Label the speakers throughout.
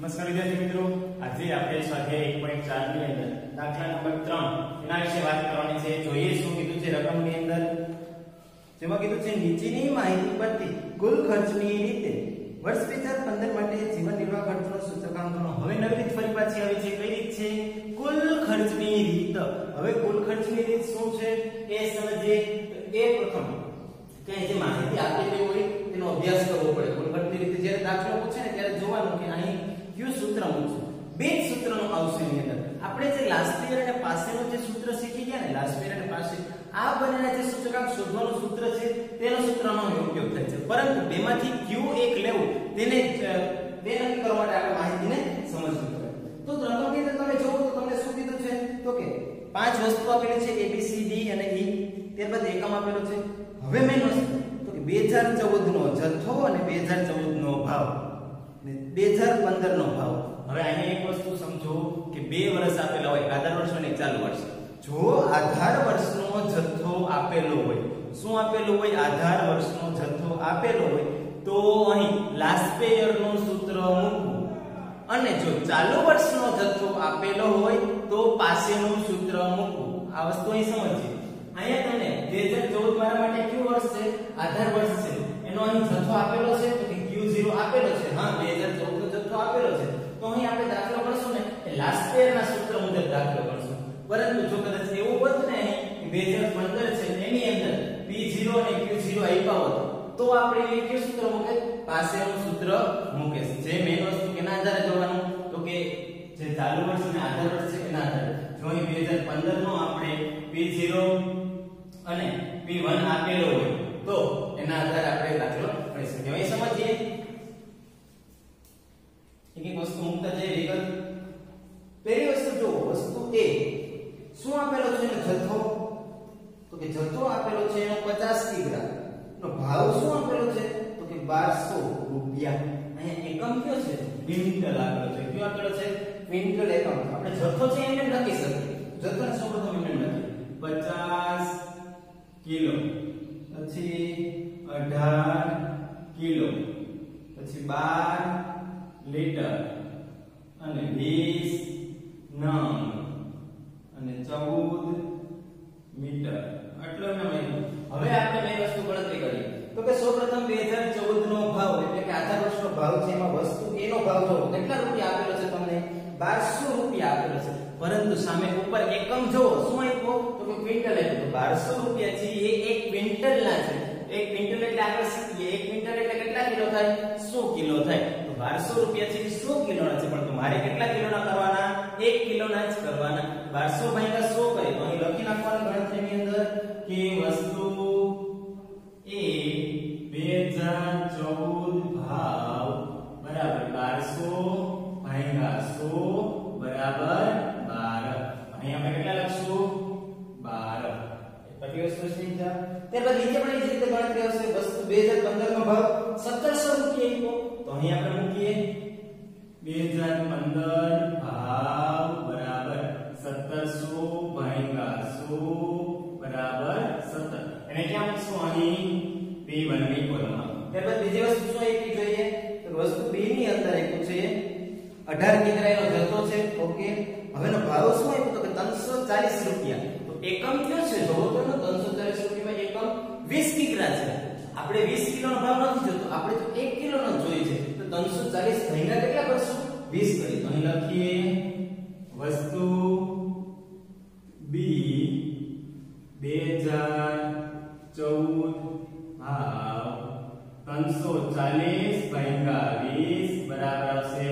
Speaker 1: નમસ્કાર વિદ્યાર્થી મિત્રો. આજે આપણે સ્વાધ્યાય 1.4 ની અંદર દાખલા નંબર 3 એના વિશે વાત કરવાની છે. જોઈએ શું કીધું છે રકમની અંદર. જેમાં કીધું છે, નીચેની માહિતી પરથી કુલ ખર્ચની રીતે વર્ષ 2015 માટે જીવન નિર્વાહ ખર્ચનો સૂચકાંકનો હવે નવી ફરી પાછી આવી છે. કઈ રીત છે? કુલ ખર્ચની રીત. હવે કુલ ખર્ચની રીત શું છે? એ સમજીએ એ પ્રથમ કે જે માહિતી આપેલી હોય, તેનો અભ્યાસ કરવો પડે. કુલ ખર્ચની રીતે જ્યારે દાખલો પૂછે ને ત્યારે જોવાનું કે અહીં કયું સૂત્ર મૂકશું બે જ સૂત્રનો આવશે એની અંદર. આપણે જે લાસ્ટ યર અને પાસેનું જે સૂત્ર શીખી ગયા ને લાસ્ટ યર અને પાસે આ બંનેના જે સૂચકાંક શોધવાનું સૂત્ર છે, તેનો સૂત્રનો ઉપયોગ થાય છે. પરંતુ બેમાંથી કયું એક લેવું, તેને તે નક્કી કરવા માટે આપણે માહિતીને સમજવી પડે. તો રકમની કે તમે જોવો તો તમને શું કીધું છે? તો કે પાંચ વસ્તુ આપેલી છે એ બી સી ડી અને ઈ ત્યારબાદ એકમ આપેલો છે. હવે મેન વસ્તુ તો કે 2014 નો જથ્થો અને 2014 નો ભાવ. 2015 નો ભાવ. હવે અહીંયા એક વસ્તુ સમજો કે બે વર્ષ આપેલા હોય આધાર વર્ષ અને ચાલુ વર્ષ. જો આધાર વર્ષનો જથ્થો આપેલો હોય શું આપેલો હોય? આધાર વર્ષનો જથ્થો આપેલો હોય તો અહીં લાસ્ટ પે યરનું સૂત્ર મૂકવું અને જો ચાલુ વર્ષનો જથ્થો આપેલો હોય તો પાસેનું સૂત્ર મૂકવું આ વસ્તુ અહીં સમજીએ. અહીંયા તમને 2014 મારા માટે કયું વર્ષ છે? આધાર વર્ષ છે. એનો અહીં જથ્થો આપેલો છે? તો કે Q0 આપેલો છે. હા 2014 નો જથ્થો આપેલો છે. તો અહીં આપણે દાખલો ગણશું ને, એ લાસ્ટ યર ના સૂત્ર મુજબ દાખલો ગણશું પરંતુ જો કદાચ એવું હોત ને કે 2015 છે એની અંદર P0 અને Q0 આપ્યા હોત, તો આપણે એ કયું સૂત્ર મૂકે પાસેનું સૂત્ર મૂકે જે મેઈન વસ્તુ કેના આધારે જોવાનું? તો કે જે ચાલુ વર્ષ અને આધાર વર્ષ છે એના આધારે. જો અહીં 2015 નો આપણે P0 અને P1 આપેલો હોય, તો એના આધારે આપણે દાખલો ગણી શકીએ. અહીં સમજીએ એક એક વસ્તુ મૂકતા જઈએ વિગત પહેલી વસ્તુ જો, વસ્તુ A શું આપેલો છે એનો જથ્થો? તો કે જથ્થો આપેલો છે એનો 50 કિગ્રા. નો ભાવ શું આપેલો છે? તો કે 1200 રૂપિયા. અહીંયા એકમ કયો છે? ક્વિન્ટલ આપેલો છે. કયો આપેલો છે? ક્વિન્ટલ એકમ. આપણે જથ્થો છે એને લખી શકીએ? જથ્થોને સૌપ્રથમ એને લખીએ 50 કિલો. પછી 18 કિલો. પછી 12 લીટર અને 20 નંગ અને 14 મીટર આટલો મળ્યું હવે આપણે બે વસ્તુ ગણતરી કરીએ. તો કે સૌપ્રથમ 2014 નો ભાવ, એટલે કે આધાર વર્ષનો ભાવ છે, એમાં વસ્તુ એનો ભાવ જો કેટલા રૂપિયા આપેલો છે તમને? 1200 રૂપિયા આપેલો છે. પરંતુ સામે ઉપર એકમ જો શું આપ્યો? તો કે ક્વિન્ટલ આપ્યો. તો 1200 રૂપિયા છે. એ એક ક્વિન્ટલ ના છે. એક ક્વિન્ટલ એટલે આપણે શીખીએ. એક ક્વિન્ટલ એટલે કેટલા કિલો થાય? 100 કિલો થાય. 1200 રૂપિયા છે 100 કિલોના છે, પણ મારે કેટલા કિલોના કરવાના? 1 કિલોના જ કરવાના. 1200 ભાગ્યા 100 કરીએ તો અહીં લખી નાખવાનું ગણતરીની અંદર કે વસ્તુ એ 2014 ભાવ બરાબર 1200 ભાગ્યા 100 બરાબર 12 અહીં આપણે કેટલા લખશું? 12 પછી વસ્તુ સમજ્યા પછી નીચે પણ એ જ રીતે ગણતરી આવશે. વસ્તુ 2015 નો ભાવ 1700 રૂપિયા તો અહીં આપણે મૂકીએ. 2015 ભાવ બરાબર 1700 ભાગ્યા 100 બરાબર 17 એને ક્યાં મૂકશું અહીં? P1 ની કોલમમાં ત્યારબાદ બીજી વસ્તુ શું એક જોઈએ? તો વસ્તુ B ની અંદર આપ્યું છે. 18 કિગ્રાનો જથ્થો છે. ઓકે. હવેનો ભાવ શું આપ્યો? તો કે 340 રૂપિયા. તો એકમ કયો છે? જોવો તો 340 રૂપિયામાં એકમ 20 કિગ્રા છે. આપણે 20 કિલોનો ભાવ નથી જોતો. આપણે તો 1 કિલોનો જોઈએ છે. તો 340 ભાગ્યા કેટલા કરશું? 20 કરી. તો અહીં લખીએ, વસ્તુ B 2014 ભાવ 340 ભાગ્યા 20 બરાબર આવશે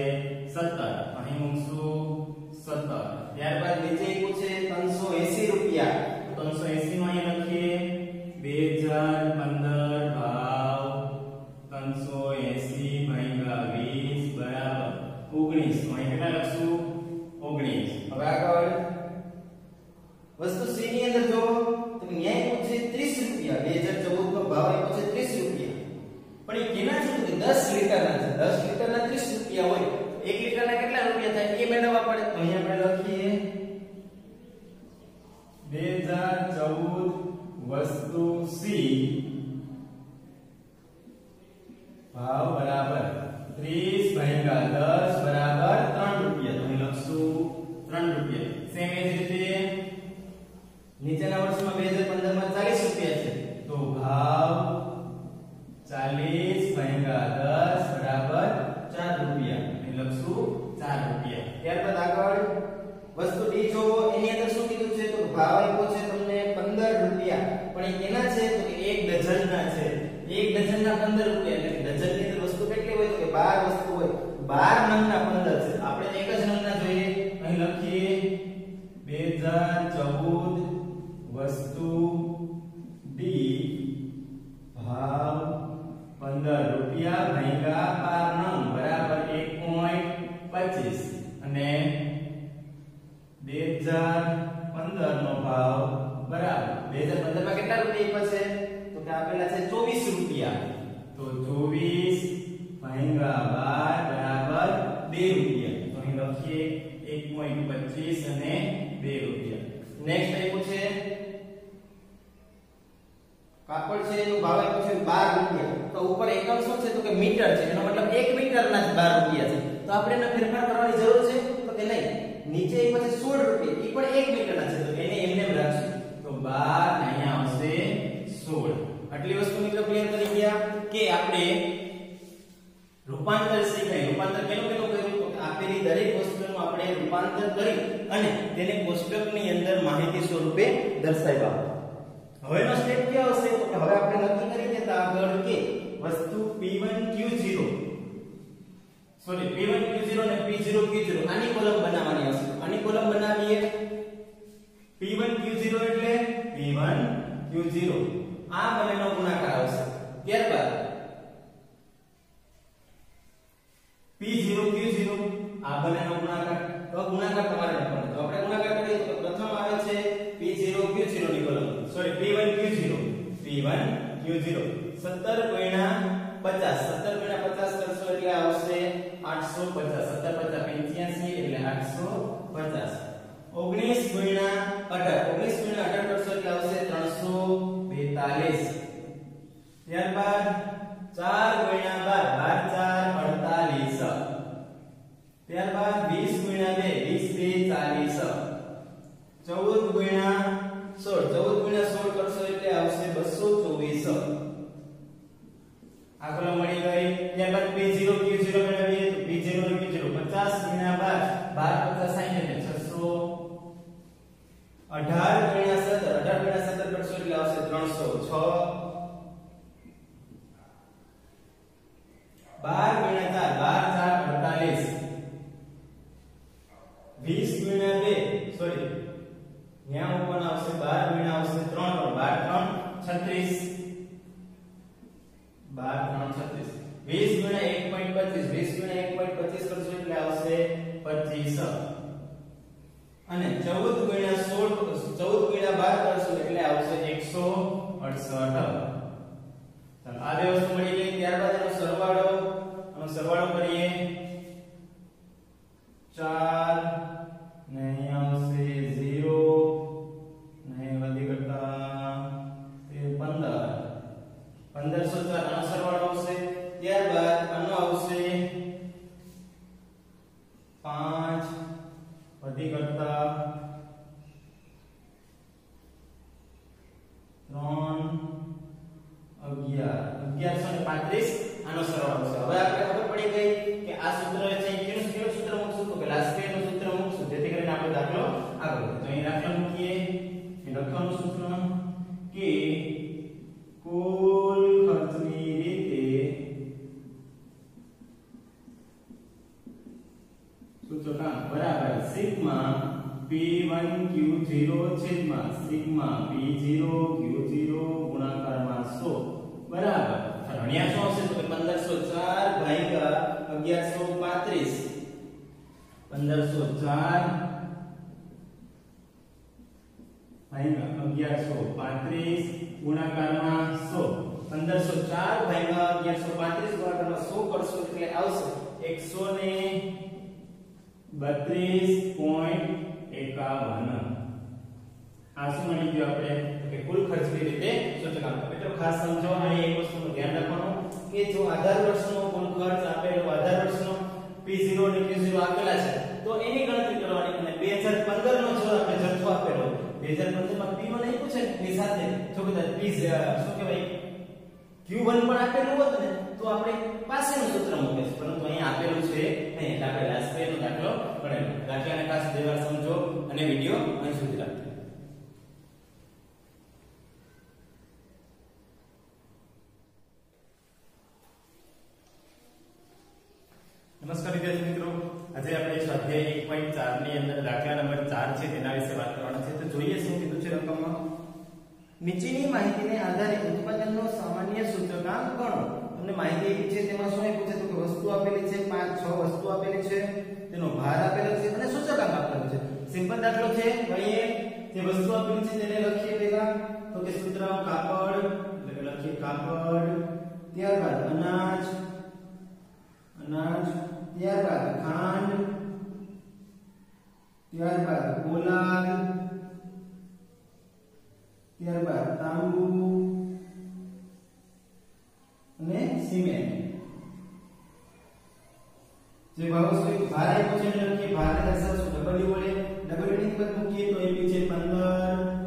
Speaker 1: 17 અહીં મૂકશું 17 ત્યારબાદ નીચે સેમ એ રીતે નીચેના વર્ષમાં બે હજાર પંદરમાં ચાલીસ રૂપિયા છે. તો ભાવ ચાલીસ ભાગ્યા દસ બરાબર ચાર રૂપિયા. એટલે લખશું 4 રૂપિયા. ત્યારબાદ આગળ વસ્તુ ડી જોવો. એની અંદર શું કીધું છે? તો ભાવ આપ્યો છે તમને પંદર રૂપિયા. પણ એ કેના છે? તો કે એક ડઝનના છે. એક ડઝનના પંદર રૂપિયા. એટલે ડઝનની અંદર વસ્તુ કેટલી હોય? તો કે બાર વસ્તુ હોય. બાર નંગના પંદર છે. પંદર રૂપિયા ભાગ્યા બાર નંગ બરાબર એક પોઈન્ટ પચીસ. અને બે હજાર પંદર નો ભાવ, બરાબર. બે હજાર પંદરમાં કેટલા રૂપિયા આપ્યા છે? તો કે આપેલા છે ચોવીસ રૂપિયા. તો ચોવીસ ભાગ્યા બાર બરાબર બે રૂપિયા. તો અહીં લખીએ એક પોઈન્ટ પચીસ અને બે રૂપિયા. નેક્સ્ટ આપ્યું છે? કાપડ છે એનો ભાવ આપ્યો છે? 12 રૂપિયા. તો ઉપર એકમ શું છે તો કે મીટર છે એનો મતલબ 1 મીટરના જ 12 રૂપિયા છે. તો આપણે એનો ફેરફાર કરવાની જરૂર છે? તો કે નહીં, નીચે એ પછી 16 રૂપિયા એ પણ 1 મીટરના છે. તો એને એમને એમ રાખશું. તો 12 અહીંયા આવશે 16 આટલી વસ્તુ મિત્રો ક્લિયર કરી ગયા કે આપણે રૂપાંતર શીખાય રૂપાંતર કેનું કેનું કર્યું તો આપેલી દરેક વસ્તુનું આપણે રૂપાંતર કરી અને તેને કોષ્ટકની અંદર માહિતી સ્વરૂપે દર્શાવ્યા. હવેનો સ્ટેપ કયો હશે? તો હવે આપણે નક્કી કરી દેતા આગળ કે વસ્તુ P1 Q0 sorry P1 Q0 અને P0 Q0 આની કોલમ બનાવવાની હશે. આની કોલમ બનાવીએ. P1 Q0 એટલે P1 Q0 આ બંનેનો ગુણાકાર આવશે. ત્યારબાદ P0 Q0 આ બંનેનો ગુણાકાર. તો ગુણાકાર તમારે લખવાનો. તો આપણે ગુણાકાર કરીએ તો પ્રથમ આવે છે P0 Q0 ની column sorry P1 Q0 P1 Q0 17 ગુણ્યા 50 17 ગુણ્યા 50 કરશો એટલે આવશે 850 17 50 85 એટલે 850 19 ગુણ્યા 18 19 ગુણ્યા 18 કરશો એટલે આવશે 342 ત્યારબાદ ચાર ગુણ્યા 12 12 4 48 ત્યારબાદ વીસ ગુણ્યા બે. વીસ, બે, ચાલીસ. ચૌદ ગુણ્યા સોળ. ચૌદ ગુણ્યા સોળ કરશો એટલે આવશે 224 આ चार 1135 ગુણાકારમાં 100 1504 ભાગ્યા 1135 ગુણાકારમાં 100 કરશો એટલે આવશે એકસો ને બત્રીસ પોઈન્ટ એકાવન આ શું મળી ગયું આપણે કે કુલ ખર્ચની રીતે સૂચકાંક ખાસ સમજો અને એક વસ્તુનું ધ્યાન રાખવાનું કે જો આધાર વર્ષનો કુલ ખર્ચ આપેલો આધાર વર્ષનો P0 અને Q0 આપેલા છે. તો એની ગણતરી કરવાની અને 2015 નો જો આપણે જથ્થો આપેલો 2015 માં P1 આપ્યું છે એની સાથે. જો કદાચ P શું કહેવાય Q1 પણ આપેલું હોત ને તો આપણે પાસેનું સૂત્ર મૂકીશું પરંતુ અહીં આપેલું છે નહીં એટલે આપણે રાષ્ટ્રીયનો દાખલો ગણેલો દાખલાને ખાસ બે વાર સમજો અને વિડિયો અહીં સુધી રાખજો નમસ્કાર વિદ્યાર્થી મિત્રો આજે આપણે સ્વાધ્યાય 1.4 ની અંદર દાખલા નંબર 4 છે તેના વિશે વાત કરવાના છે તો જોઈએ શું કીધું છે રકમમાં નીચેની માહિતીને આધારે ઉત્પાદનનો સામાન્ય સૂચકાંક ગણો. તમને માહિતી આપી છે, તેમાં શું આપ્યું છે? તો કે વસ્તુ આપેલી છે, પાંચ, છ વસ્તુ આપેલી છે, તેનો ભાર આપેલો છે અને સૂચકાંક આપેલો છે. સિમ્પલ દાખલો છે ગણીએ જે વસ્તુ આપેલી છે તેને લખીએ પહેલા. તો કે સૂત્ર કાપડ લખીએ કાપડ, ત્યારબાદ અનાજ અનાજ, ત્યારબાદ ખાંડ, ત્યારબાદ પોલાદ ત્યારબાદ તાંબુ અને સિમેન્ટ. જે ભાવ છે, ભાર આપ્યો એટલે કે ભાર દર્શાવશું ડબલ્યુ વડે? ડબલની કિંમત મૂકીએ તો એ છે 15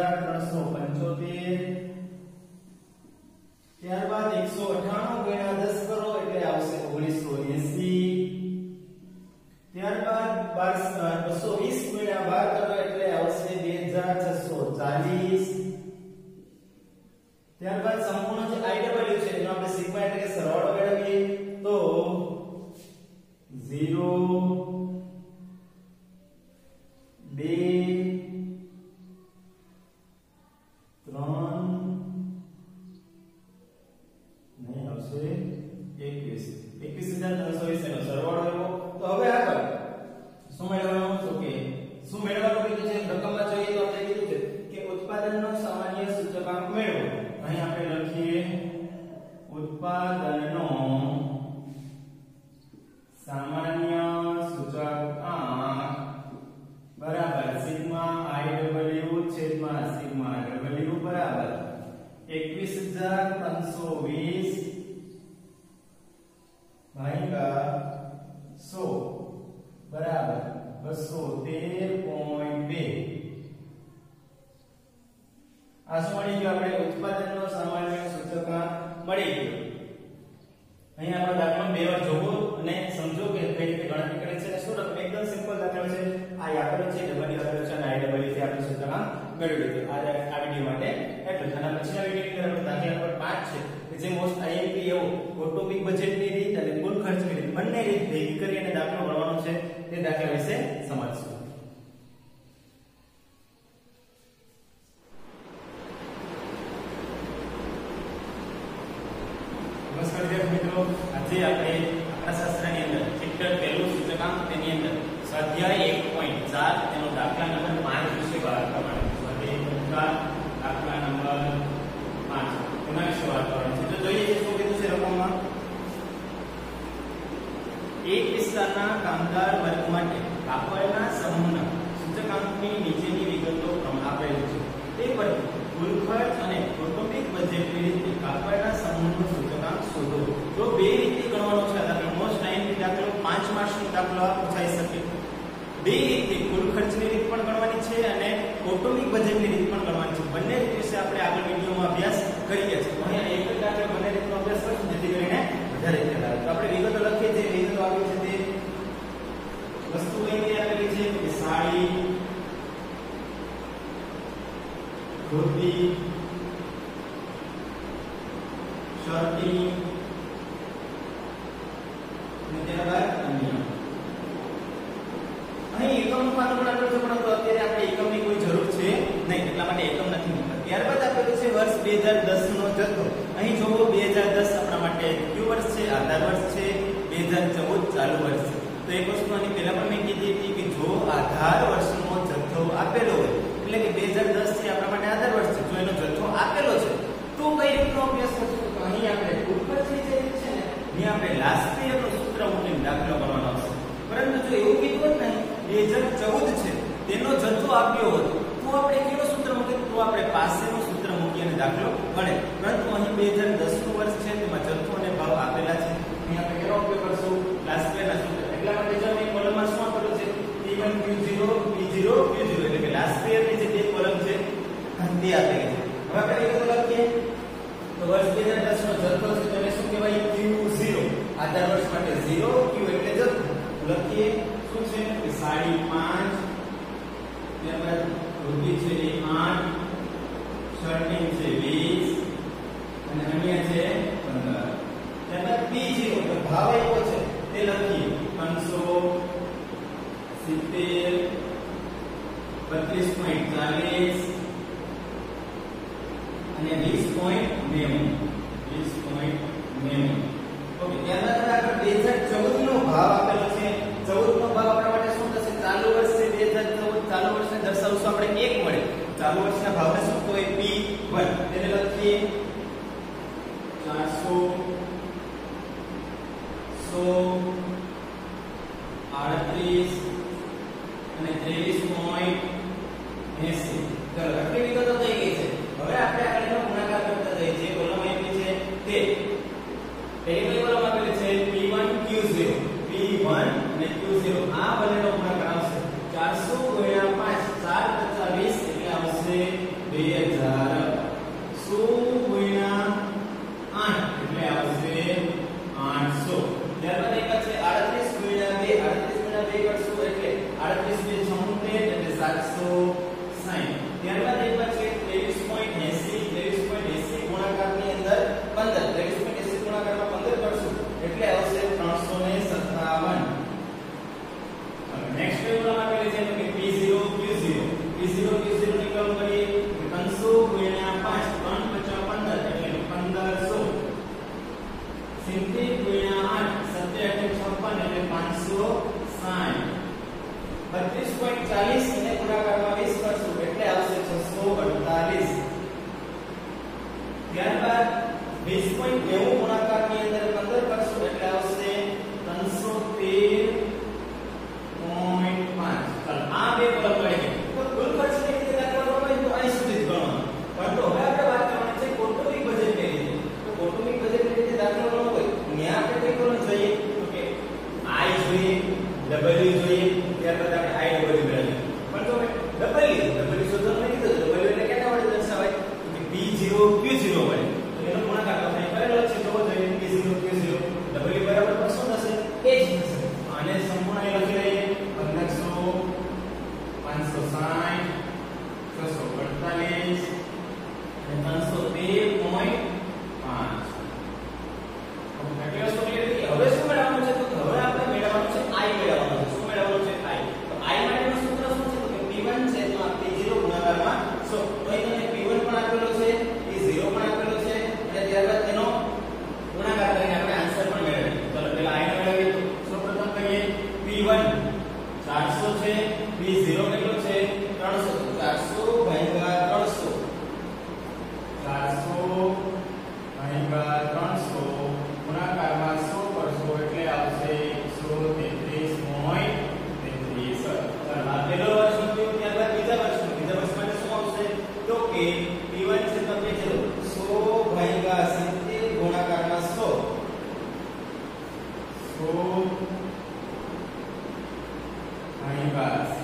Speaker 1: 5375 ત્યારબાદ 198 ગુણ્યા દસ કરો એટલે આવશે 1980 ત્યારબાદ 220 ગુણ્યા બાર કરો એટલે આવશે 2640 ત્યારબાદ સંપૂર્ણ જે IW છે એનો આપણે સિગ્મા એટલે કે મેળવીએ તો 0 2 21320 નો સરવાળો આવ્યો તો હવે આગળ. શું મેળવવાનું આજે આપણે આપણા શાસ્ત્રની અંદર ચેપ્ટર પહેલું સૂચકાંક તેની અંદર સ્વાધ્યાય 1.4 તેનો દાખલા નંબર 5 વિશે વાત કરવાનો સ્વાધ્યાય 1.4 દાખલા નંબર 5 તેના વિશે વાત કરવાની છે તો જોઈએ છે શું કીધું છે રકમમાં એક વિસ્તારના કામદાર વર્ગ માટે કાપડના સમૂહના સૂચકાંકની નીચેની વિગતો આપેલ છે તે પરથી કુલ ખર્ચ અને કૌટુંબિક બજેટની રીતે કાપડના સમૂહનું સૂચકાંક શોધો જો બે રીતે ગણવાનો છે દાખલો મોસ્ટ ટાઈમ દાખલો 5 માર્ક્સનો દાખલો પૂછાઈ શકે. બે રીતે કુલ ખર્ચની રીત પણ ગણવાની છે અને કૌટુંબિક બજેટની રીત પણ ગણવાની છે. બંને રીત વિશે આપણે આગળ વિડિયોમાં અભ્યાસ કરીએ છીએ. અહીંયા એક જ દાખલો બંને રીતનો અભ્યાસ કરીશું, જેથી કરીને વધારે ખ્યાલ આવે તો આપણે વિગતો લખીએ છીએ, વિગતો આપી છે તે વસ્તુ કઈ આપેલી છે કે સાડી, ધોતી આપ્યો હતો, તો આપણે કેવો સૂત્ર મૂકીએ તો આપણે પાસેનું સૂત્ર મૂકી અને દાખલો ગણે પરંતુ અહીં બે હજાર દસનું વર્ષ છે, તેમાં જથ્થો અને ભાવ આપેલા છે. અહીં આપણે કેનો ઉપયોગ કરશું? લાસ્ટિયરના સૂત્ર. એટલા માટે જો કોલમમાં શું આપેલું છે? P1 Q0 P0 Q0 એટલે કે લાસ્ટિયરની જે બે કોલમ છે, તે આપેલી છે. હવે આપણે એક કોલમ લખીએ. તો વર્ષ 2010 નો જથ્થો છે તેને શું કહેવાય? Q0 આધાર વર્ષ માટે 0 Q એટલે જથ્થો. લખીએ. શું છે? કે 5.5 તેમજ રૂબી છે એ આઠ શર્ટિંગ છે વીસ, અને અન્ય છે પંદર. ત્યારબાદ પી જીરો ભાવ એવો છે, તે લખીએ. પાંચસો સિત્તેર, બત્રીસ પોઈન્ટ ચાલીસ, અને વીસ પોઈન્ટ નેવું. વીસ પોઈન્ટ નેવું. ઓકે, ત્યારબાદ આગળ બેસઠ ચૌદ નો ભાવ મળે ચાલુ વર્ષના ભાવને શું તો એ P1 તેને લખીએ 400 100 38 અને 23.80 ચલો આટલી વિગતો થઈ ગઈ છે હવે આપણે આગળ એનો ગુણાકાર કરતા જઈએ જે કોલમ આપી છે તે પહેલી કોલમ આપેલી છે P1 Q0 P1 અને Q0 આ બંનેનો ગુણાકાર આવશે 400 ગુણ્યા 5 4 50 2000 100 ગુણ્યા 8 એટલે આવશે 800 ત્યારબાદ એક છે 38 ગુણ્યા 2 38 ગુણ્યા 2 કરશું એટલે 38 2 76 એટલે 760 ત્યારબાદ એક છે 23.80 400 છે બી 0 કેટલો છે? 300 400 ભાગ્યા 300 400 ભાગ્યા Christ.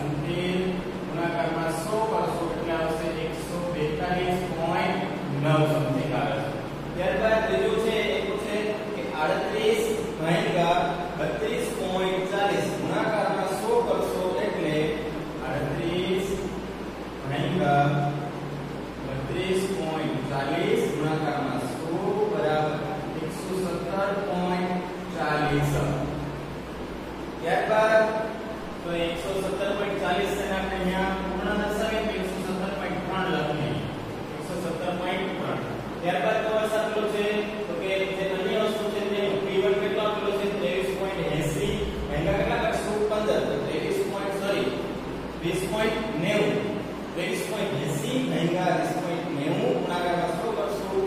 Speaker 1: તો 117.40 છે ને આપણે અહીંયા પૂર્ણ દર્શાવીએ તો 117.3 લખીએ. 117.3 ત્યારબાદ કયો વર્ષ છે, તો કે જે અન્ય વસ્તુ છે તે P1 કેટલો આપેલો છે? 23.80 ભાગ્યા કેટલા કરશું 15 તો 23. સોરી 20.90 23.80 ભાગ્યા 20.90 ગુણાકાર કરશો? કરશું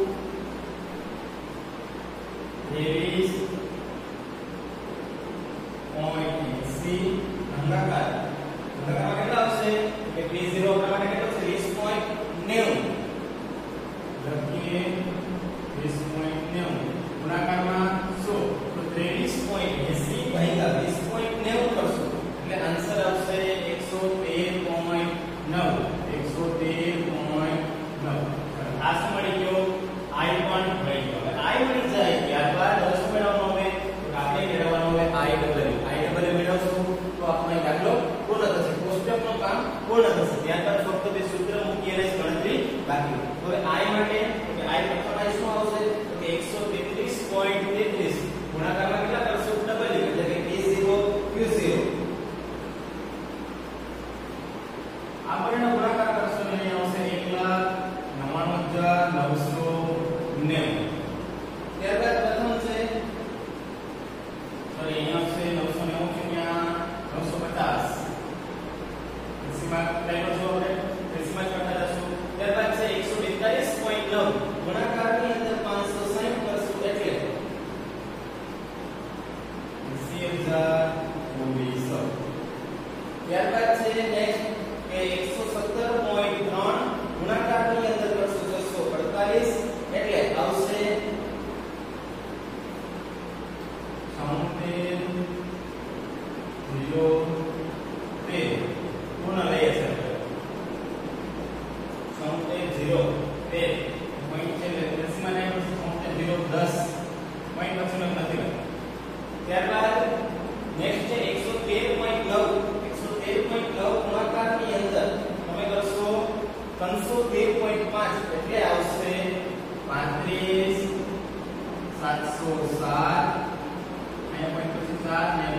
Speaker 1: God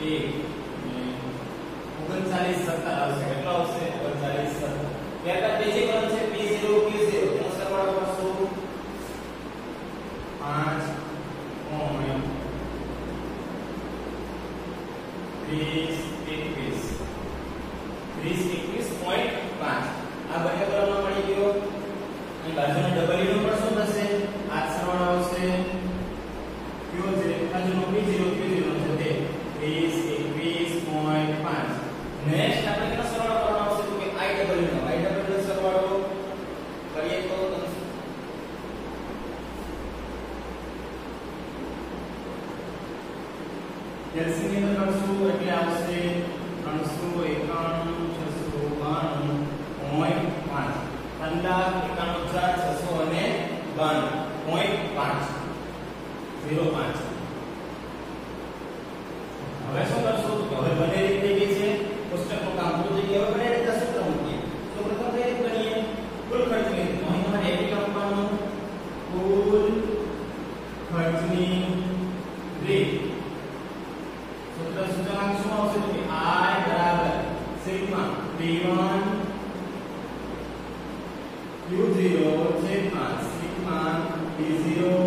Speaker 1: એ ઓગણચાલીસ સત્તર આવશે. કેટલો આવશે? ઓગણચાલીસ ત્યારબાદ બીજી કોલમ છે? પી ઝીરો ક્યુ ઝીરો તેનો સરવાળો કરશું પાંચ. ત્રણ લાખ એકાણું હજાર છસો અને બાણું. પોઈન્ટ પાંચ. ઝીરો પાંચ. હવે શું કરશું? હવે બંને રીત થઈ ગઈ છે કોષ્ટકનું કામ પૂરું થઈ ગયું. હવે બંને રીતે તો કઈ રીત કરીએ? કુલ ખર્ચની રીત અહીં કુલ ખર્ચની રીત સૂત્ર શું આવશે? તો કે sigma, sigma